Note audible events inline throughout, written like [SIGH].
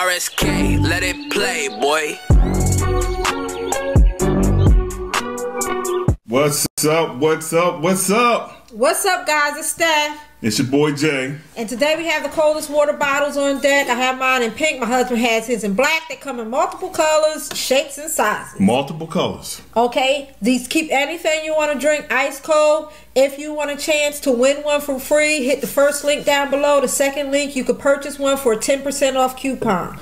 RSK, let it play, boy. What's up? What's up? What's up? What's up, guys? It's Steph. It's your boy Jay. And today we have the coldest water bottles on deck. I have mine in pink. My husband has his in black. They come in multiple colors, shapes, and sizes. Multiple colors. Okay, these keep anything you want to drink ice cold. If you want a chance to win one for free, hit the first link down below. The second link, you could purchase one for a 10% off coupon.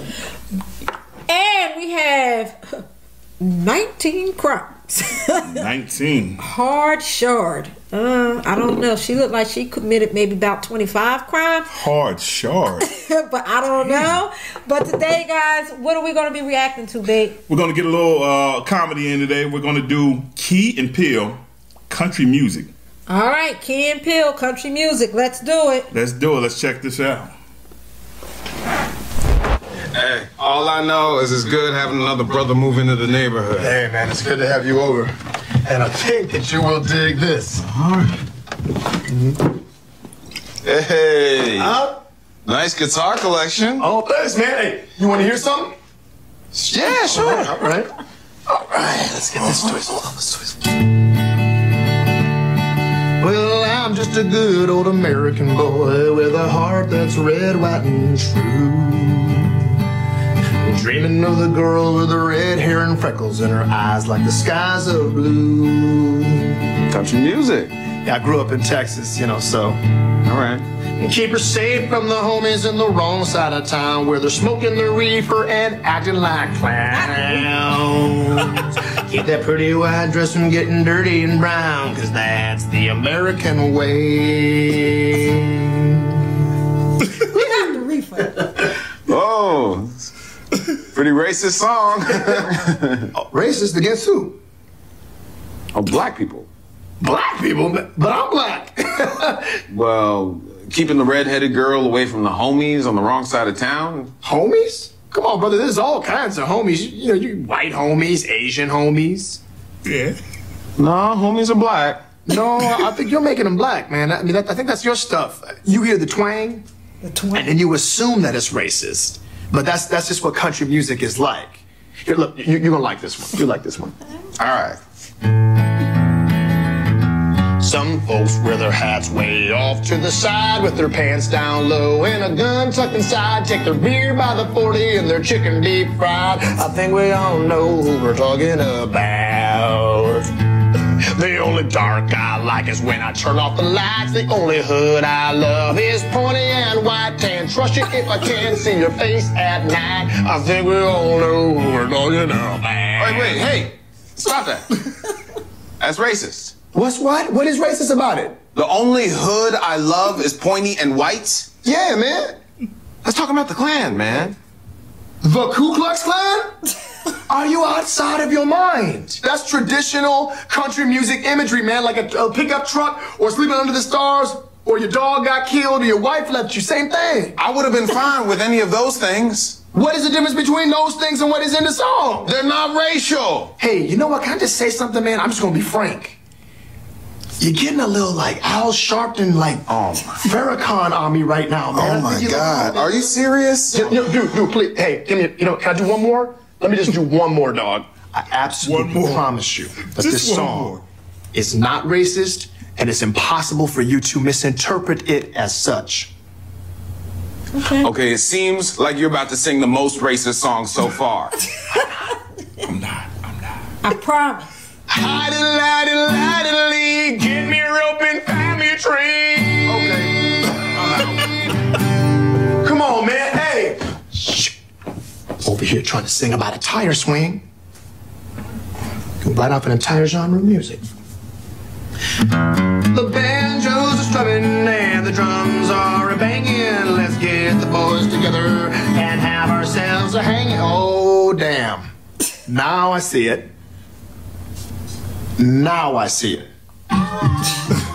And we have [LAUGHS] 19 crops. 19. Hard shard. Uh, I don't know. She looked like she committed maybe about 25 crimes. Hard shard. [LAUGHS] but I don't know. But today, guys, what are we going to be reacting to, babe? We're going to get a little uh, comedy in today. We're going to do Key and Peele country music. All right, Key and Peele country music. Let's do it. Let's do it. Let's check this out. Hey, all I know is it's good having another brother move into the neighborhood. Hey, man, it's good to have you over. And I think that you will dig this. All right. Hey, Huh? nice guitar collection. Oh, thanks, man. Hey, you want to hear something? Yeah, sure. All right. All right, let's get this twisted. Let's twist. Well, I'm just a good old American boy with a heart that's red, white, and true. Dreaming of the girl with the red hair and freckles and her eyes like the skies of blue. Country music. Yeah, I grew up in Texas, you know, so. All right. And keep her safe from the homies in the wrong side of town where they're smoking the reefer and acting like clowns. [LAUGHS] keep that pretty white dress from getting dirty and brown, cause that's the American way. [LAUGHS] We got the reefer. Pretty racist song. [LAUGHS] Racist against who? oh, black people. Black people, but I'm black. [LAUGHS] Well, keeping the redheaded girl away from the homies on the wrong side of town. homies? Come on, brother, there's all kinds of homies. You know, you white homies, Asian homies. Yeah. No, homies are black. No, I think you're making them black, man. I mean, that, I think that's your stuff. You hear the twang, The twin. and then you assume that it's racist. But that's that's just what country music is like. Here, look, you, you're gonna like this one. You like this one. All right. Some folks wear their hats way off to the side with their pants down low and a gun tucked inside. Take their beer by the 40 and their chicken deep fried. I think we all know who we're talking about. The only dark I like is when I turn off the lights. The only hood I love is pointy and white tan. Trust you if I can't see your face at night. I think we all know who we're talking about. Wait, wait, hey, stop that. [LAUGHS] That's racist. What's what? What is racist about it? The only hood I love is pointy and white. Yeah, man. Let's talk about the Klan, man. The Ku Klux Klan? Are you outside of your mind? That's traditional country music imagery, man. Like a, a pickup truck, or sleeping under the stars, or your dog got killed, or your wife left you. Same thing. I would have been fine with any of those things. What is the difference between those things and what is in the song? They're not racial. Hey, you know what? Can I just say something, man? I'm just gonna be frank. You're getting a little like Al Sharpton, like Oh, Farrakhan on me right now, man. Oh my God. Are you serious? You dude, dude, please. Hey, give me. You know, can I do one more? Let me just do one more, dog. I absolutely One promise you that Just this song more. is not racist, and it's impossible for you to misinterpret it as such. Okay, okay, it seems like you're about to sing the most racist song so far. [LAUGHS] I'm not. I'm not. I promise. Hidey-lidey-lidey, get me rope and family tree. Over here trying to sing about a tire swing. Can light off an entire genre of music. The banjos are strumming and the drums are banging. Let's get the boys together and have ourselves a hanging. Oh, damn. Now I see it. Now I see it. [LAUGHS]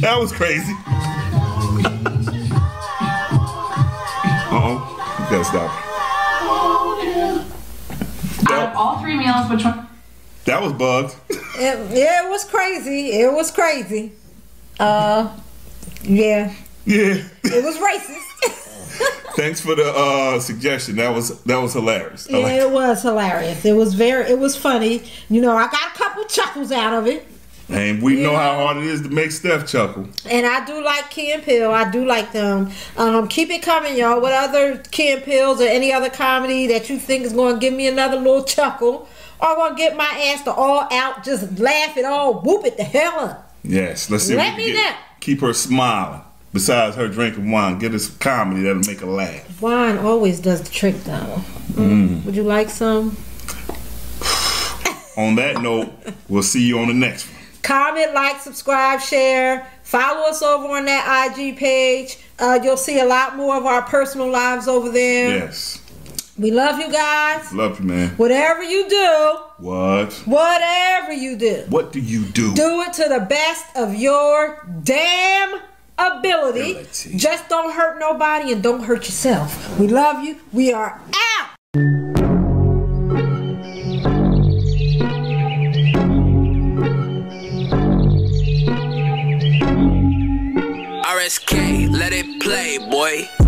That was crazy. [LAUGHS] Uh oh. You gotta stop. Out of all three meals, which one? That was bugged. It, yeah, it was crazy. It was crazy. Uh, yeah, Yeah. it was racist. [LAUGHS] Thanks for the uh, suggestion. That was that was hilarious. I yeah, like it was hilarious. It was very, it was funny. You know, I got a couple chuckles out of it. And we know Yeah. how hard it is to make Steph chuckle. And I do like and Peele. I do like them. Um, keep it coming, y'all. What other Key and Peeles or any other comedy that you think is going to give me another little chuckle or going to get my ass to all out, just laugh it all, whoop it the hell up. Yes. Let's see Let me get, know. keep her smiling. Besides her drinking wine, get us comedy that'll make her laugh. Wine always does the trick, though. Mm. Would you like some? On that note, we'll see you on the next one. Comment, like, subscribe, share. Follow us over on that IG page. Uh, you'll see a lot more of our personal lives over there. Yes. We love you guys. Love you, man. Whatever you do, What? whatever you do. What do you do? Do it to the best of your damn ability. Ability. Just don't hurt nobody and don't hurt yourself. We love you. We are Let it play, boy.